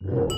No.